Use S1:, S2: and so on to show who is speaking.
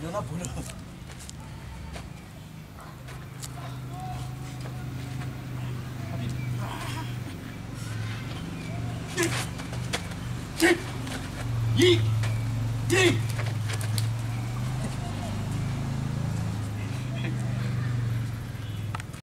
S1: 一、他三、四、一，一，一。